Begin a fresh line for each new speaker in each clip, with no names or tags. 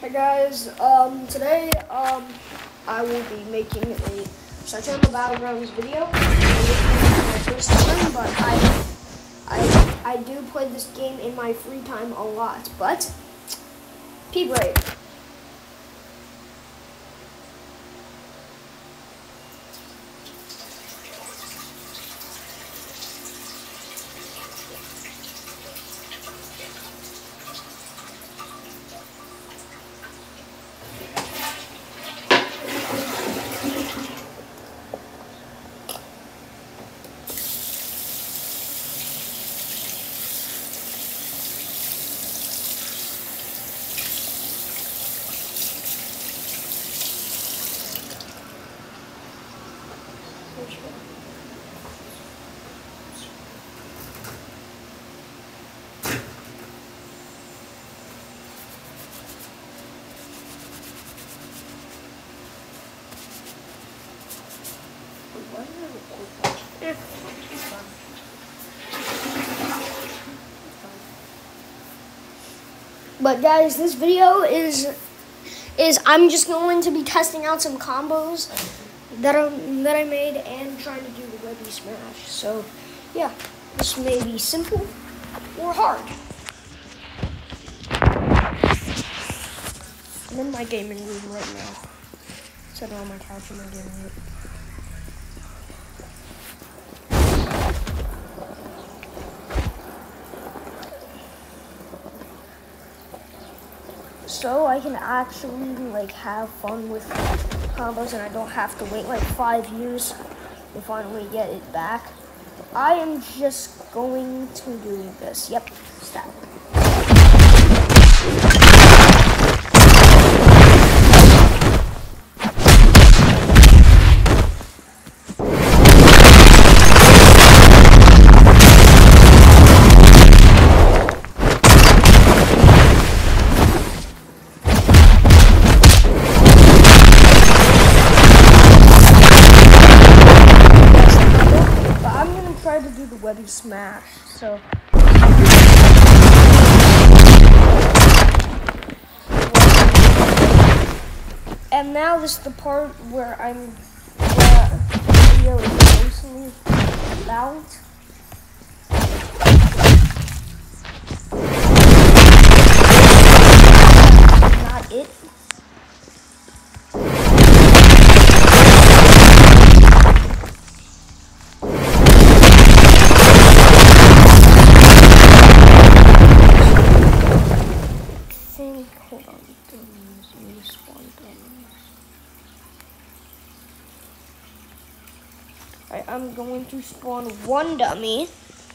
Hey guys, um, today um, I will be making a Sledgehammer Battlegrounds video. My first time, but I, I, I do play this game in my free time a lot. But, be But guys, this video is is I'm just going to be testing out some combos that I that I made and trying to do the Webby Smash. So yeah, this may be simple or hard. I'm in my gaming room right now. Sitting on my couch in my gaming room. So I can actually like have fun with combos and I don't have to wait like five years to finally get it back. I am just going to do this. Yep, stop. Do the Webby Smash. So. And now this is the part where I'm where the mostly about. Not it. I'm going to spawn one dummy,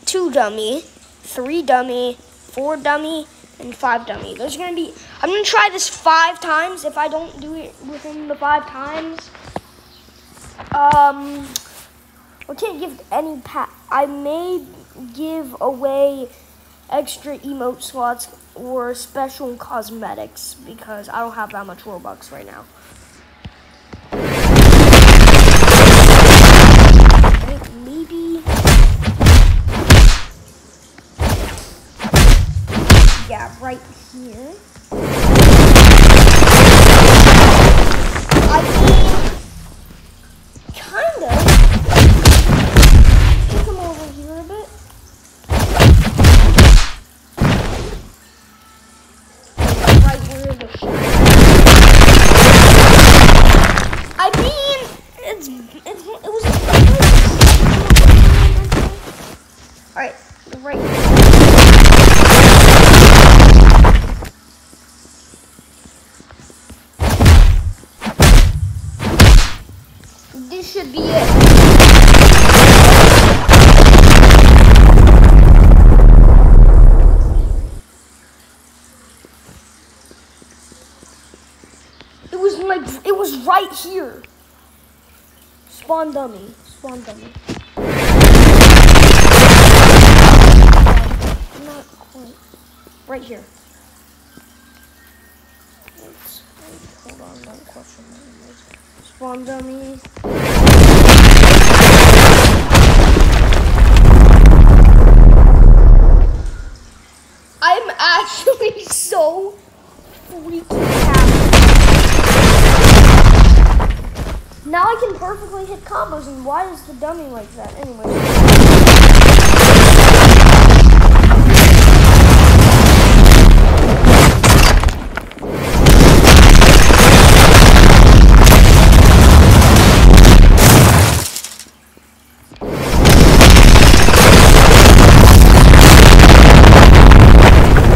two dummy, three dummy, four dummy, and five dummy. There's gonna be, I'm gonna try this five times. If I don't do it within the five times, um, I can't give any pat. I may give away extra emote slots or special cosmetics because I don't have that much Robux right now. Yeah, right here. I mean, kind of. Come over here a bit. right where the dummy. Spawn dummy. Not quite. Right here. Wait, wait, hold on, one question. Spawn dummy. I'm actually so freaking Now I can perfectly hit combos, and why is the dummy like that? Anyway.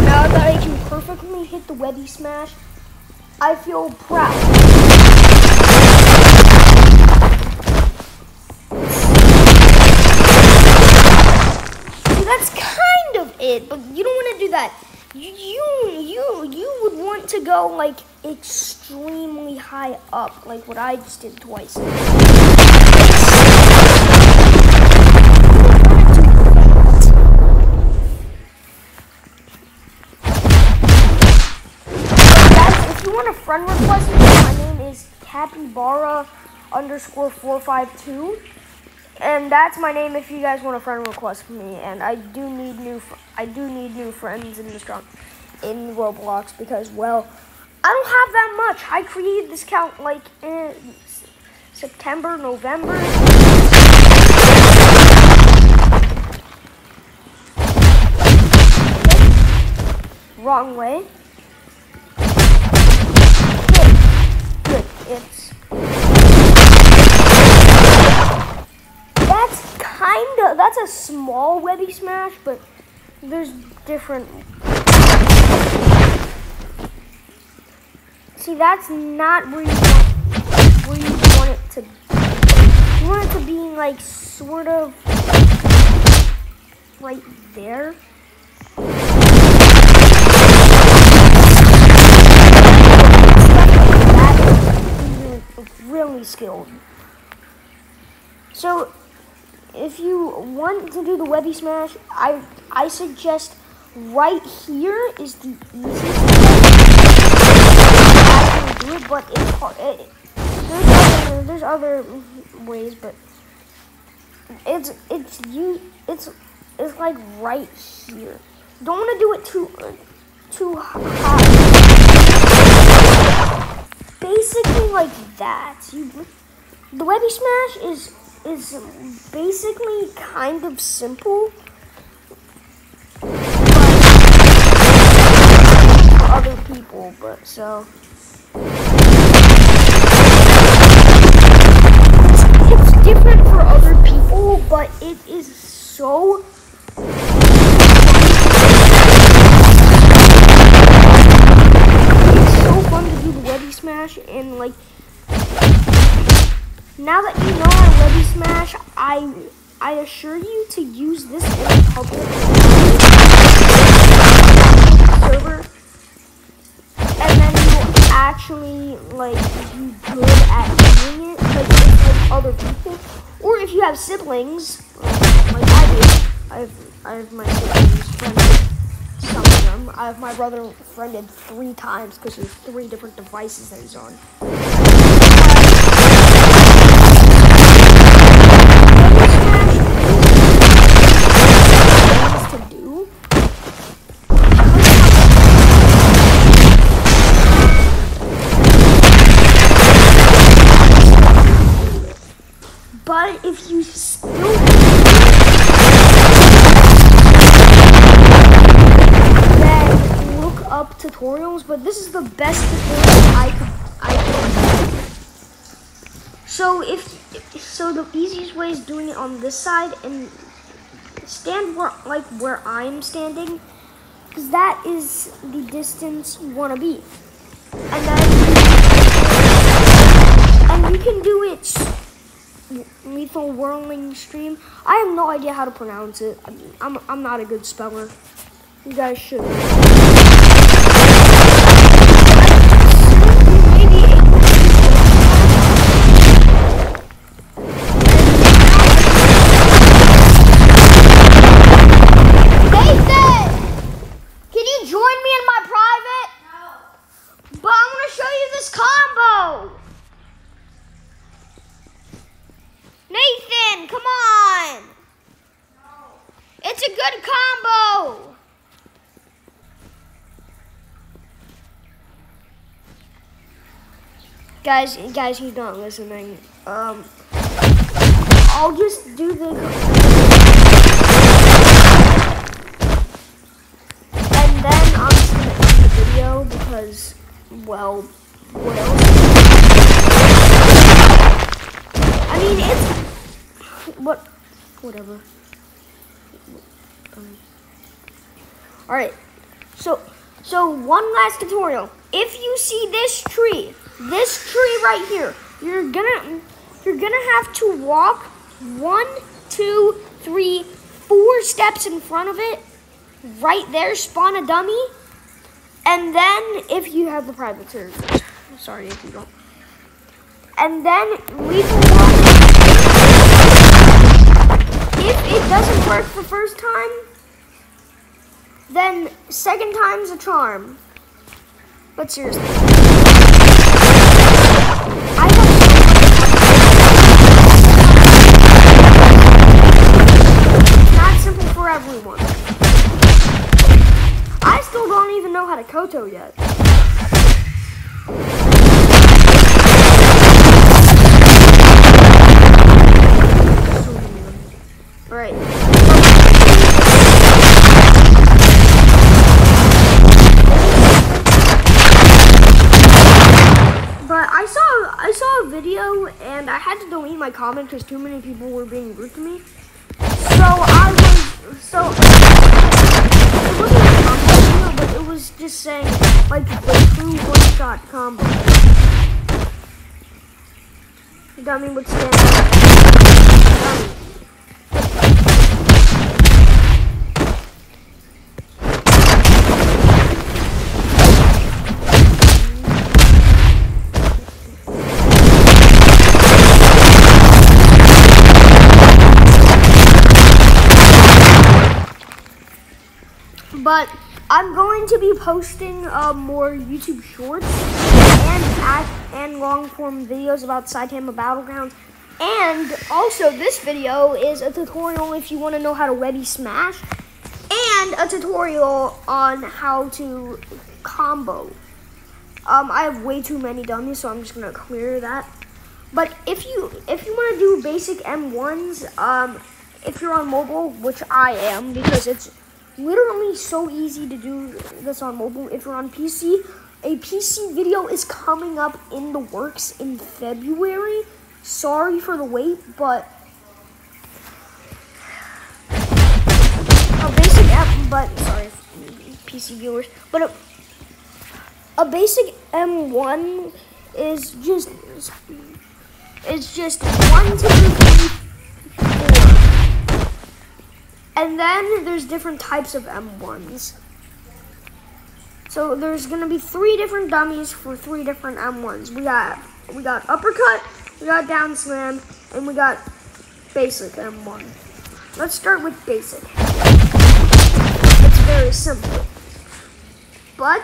Now I can perfectly hit the Webby Smash, I feel proud. It, but you don't want to do that. You, you, you, would want to go like extremely high up, like what I just did twice. Guys, if you want a friend request, my name is Capybara underscore four five two, and that's my name. If you guys want a friend request for me, and I do need new, I do need new friends in the strong, in Roblox because well, I don't have that much. I created this account like in September, November. Wrong way. Good. Good. It's kind of that's a small webby smash, but there's different. See, that's not where you want, where you want it to. You want it to be like sort of right there. Really skilled. So, if you want to do the Webby Smash, I I suggest right here is the easiest way to do it, but it's hard. It, there's other, there's other ways, but it's it's you it's it's like right here. Don't want to do it too too high. Basically like that. You the Webby Smash is is basically kind of simple. other people, but so it's different for other people, but it is so fun to do the Webby Smash and like now that you know Smash, I I assure you to use this in a public server, and then you'll actually like be good at doing it, like with other people, or if you have siblings, like I do. I have I have my siblings friended some of them. I have my brother friended three times because there's three different devices that he's on. So if so, the easiest way is doing it on this side and stand where like where I'm standing, because that is the distance you want to be, and then and you can do it lethal whirling stream. I have no idea how to pronounce it. I'm I'm not a good speller. You guys should. Maybe Nathan! Can you join me in my private? No. But I'm gonna show you this combo. Nathan, come on. It's a good combo. Guys, guys, he's not listening. Um, I'll just do the. And then I'm just gonna end the video because, well, what else? I mean, it's what, whatever. Um, all right, so so one last tutorial. If you see this tree, this tree right here, you're gonna you're gonna have to walk one, two, three, four steps in front of it. Right there, spawn a dummy. And then if you have the private server. Sorry if you don't. And then leave the one. If it doesn't work the first time, then second time's a charm. But seriously. Koto yet. Alright. But I saw I saw a video and I had to delete my comment because too many people were being rude to me. Saying like the true one shot combo. You would stand up. Dummy. I'm going to be posting uh, more YouTube shorts and and long form videos about Saitama Battlegrounds. And also, this video is a tutorial if you want to know how to Webby Smash, and a tutorial on how to combo. Um, I have way too many dummies, so I'm just gonna clear that. But if you if you want to do basic M1s, um, if you're on mobile, which I am because it's literally so easy to do this on mobile. If you're on PC, a PC video is coming up in the works in February. Sorry for the wait, but a basic app, but sorry, PC viewers, but a, a basic M1 is just it's just one, two, three, And then there's different types of M1s. So there's gonna be three different dummies for three different M1s. We got we got uppercut, we got down slam, and we got basic M1. Let's start with basic. It's very simple. But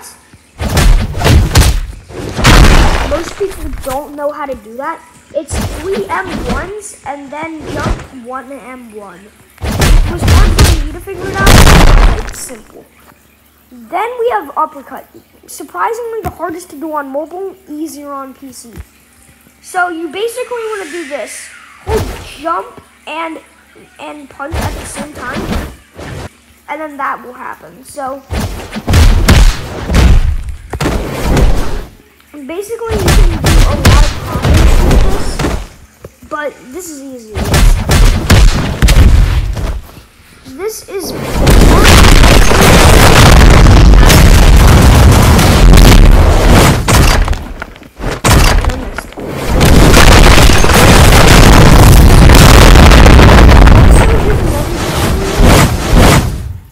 most people don't know how to do that. It's three M1s and then jump one M1. Was hard for me to figure it out, it's simple. Then we have uppercut. Surprisingly, the hardest to do on mobile, easier on PC. So you basically want to do this: hold jump and and punch at the same time, and then that will happen. So basically, you can do a lot of combos with this, but this is easy. This is.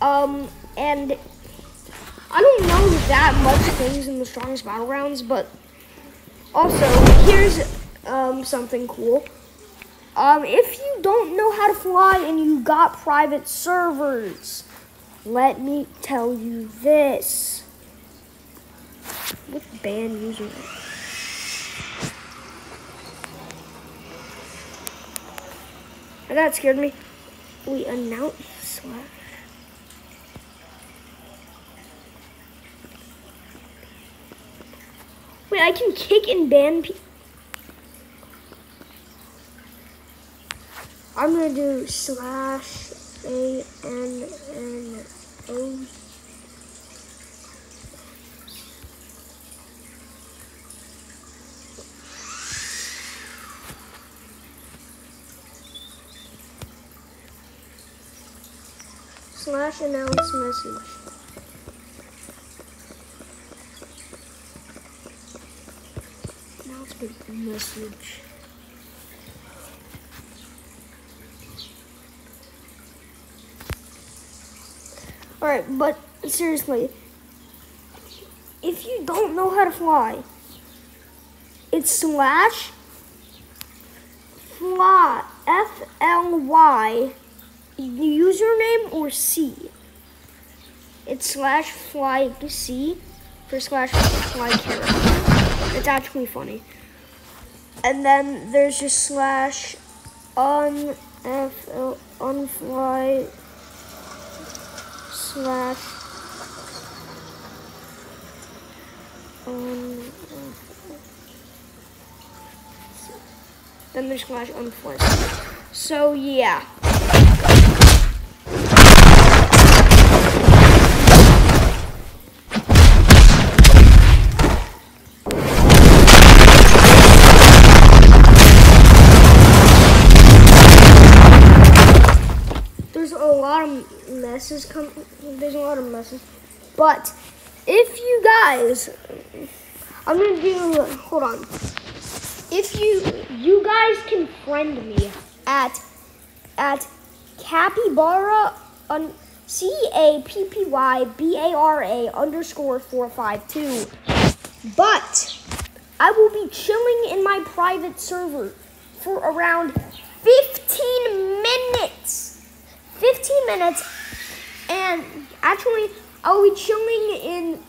Um, and I don't know that much things in the strongest battlegrounds, but also here's um, something cool. Um, if you don't know how to fly and you got private servers, let me tell you this. What band user? That scared me. We announce slash. Wait, I can kick and ban people. I'm gonna do slash A N N O. Slash announce message. Announcement message. Alright, but seriously, if you don't know how to fly, it's slash fly F L Y username or C. It's slash fly C for slash fly character. It's actually funny. And then there's just slash un F L unfly slash um, then there's slash unflash. So yeah. Messes come. There's a lot of messes, but if you guys, I'm gonna do. Hold on. If you you guys can friend me at at capybara on C A P P Y B A R A underscore four five two. But I will be chilling in my private server for around 15 minutes. 15 minutes, and actually, I'll be chilling in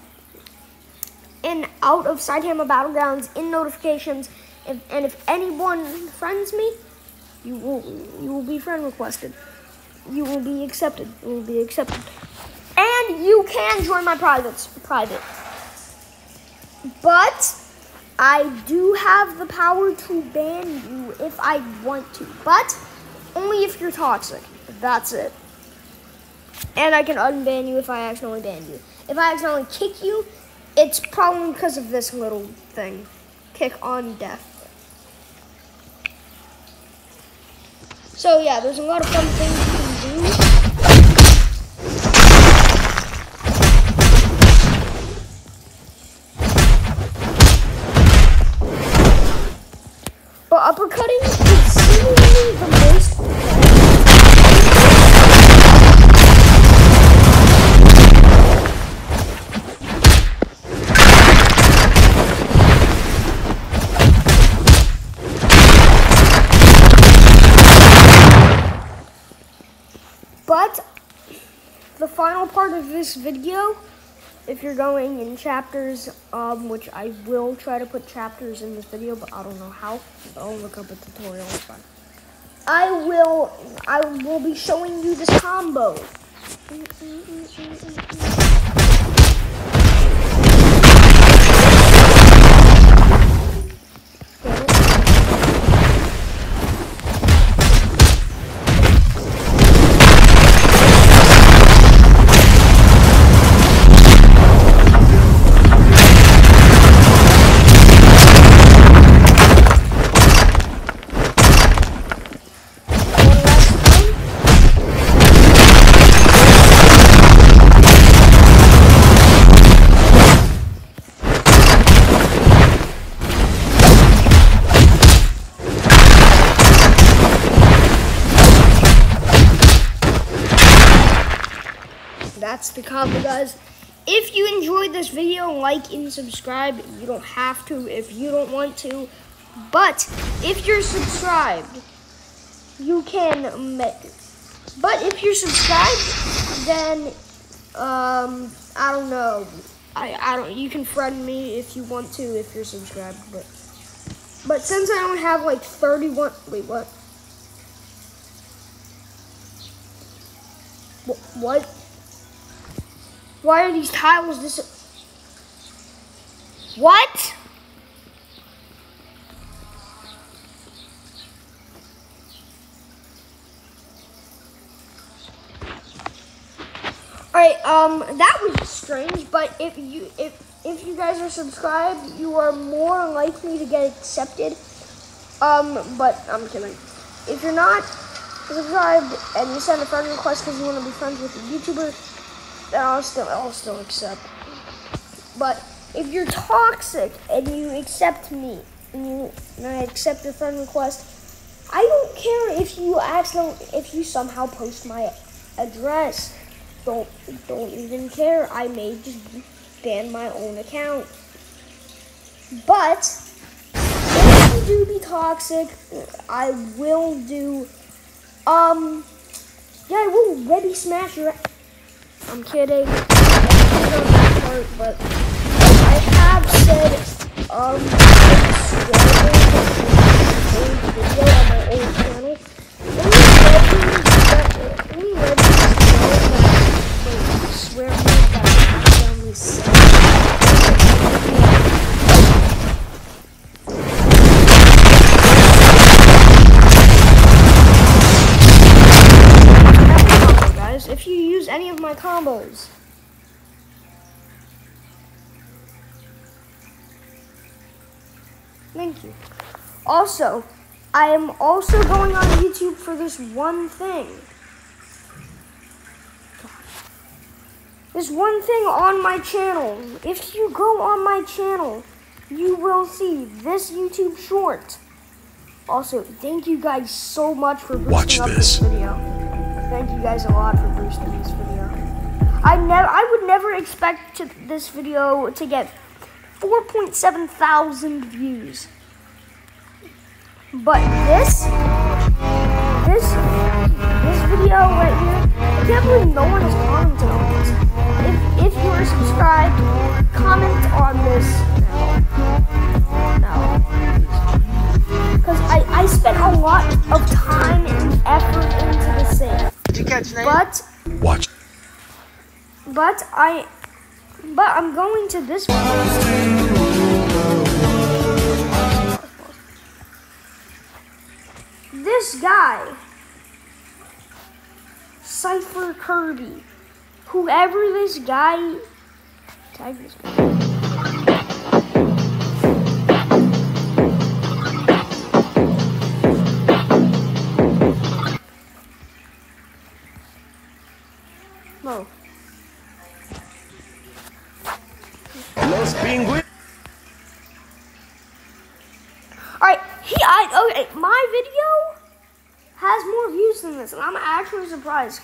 and out of Saitama Battlegrounds in notifications. If, and if anyone friends me, you will you will be friend requested. You will be accepted. You will be accepted, and you can join my privates private. But I do have the power to ban you if I want to, but only if you're toxic. That's it. And I can unban you if I accidentally ban you. If I accidentally kick you, it's probably because of this little thing. Kick on death. So yeah, there's a lot of fun things you can do. But uppercutting this video, if you're going in chapters, um, which I will try to put chapters in this video, but I don't know how. I'll look up a tutorial. I will, I will be showing you this combo. Guys. If you enjoyed this video, like and subscribe. You don't have to if you don't want to. But if you're subscribed, you can but if you're subscribed then um i don't know i i don't you can friend me if you want to if you're subscribed but but since i only have like 31 wait what what why are these tiles this? What? Alright, um, that was strange, but if you if if you guys are subscribed, you are more likely to get accepted. Um, but I'm kidding. If you're not subscribed and you send a friend request because you want to be friends with a YouTuber, I'll still I'll still accept. But if you're toxic and you accept me and you and I accept your friend request, I don't care if you accidentally if you somehow post my address. Don't don't even care. I may just ban my own account. But if you do be toxic, I will do um yeah, I will ready smash your I'm kidding. Part, but I have said um on my old channel. Swear words that I. my combos. Thank you. Also, I am also going on YouTube for this one thing. This one thing on my channel. If you go on my channel, you will see this YouTube short. Also, thank you guys so much for boosting
Watch
up
this.
this video. Thank you guys a lot for boosting this video. I never, I would never expect to, this video to get 4.7 thousand views. But this, this, this video right here, I can't believe no one has commented on this. If, if you are subscribed, comment on this now. Now. Because I, I spent a lot of time and effort into this thing.
Did you catch Nate?
But
Watch.
But I but I'm going to this one. This guy Cypher Kirby. Whoever this guy tag this guy. Actually surprised.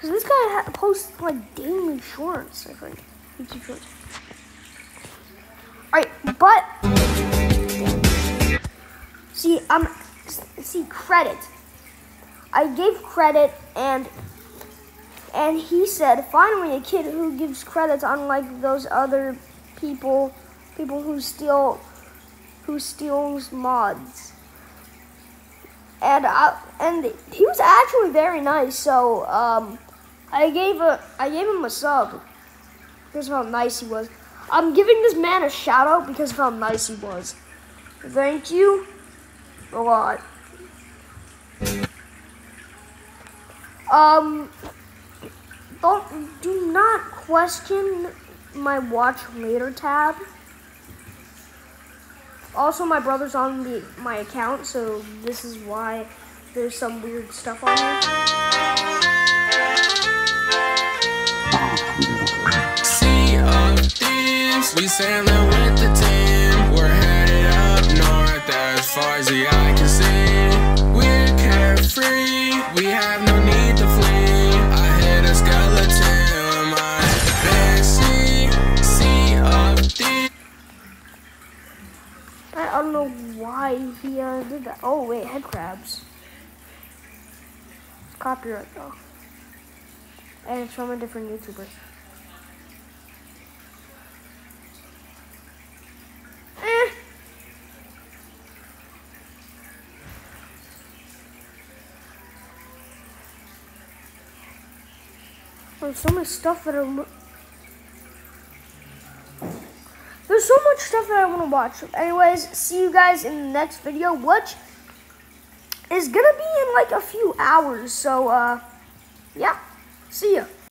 Cause this guy posts like daily shorts, I think. YouTube shorts. Alright, but see, I'm see credit. I gave credit and and he said finally a kid who gives credit unlike those other people people who steal who steals mods. And I, and he was actually very nice. So um, I gave a I gave him a sub because of how nice he was. I'm giving this man a shout out because of how nice he was. Thank you a lot. Um, don't do not question my watch later tab. Also, my brother's on the my account, so this is why there's some weird stuff on here.
Of we sailing with the
don't know why he uh, did that. Oh wait, head crabs. It's copyright though, and it's from a different YouTuber. Eh. There's so much stuff that I'm. There's so much stuff that I want to watch. Anyways, see you guys in the next video, which is gonna be in like a few hours. So, uh, yeah, see ya.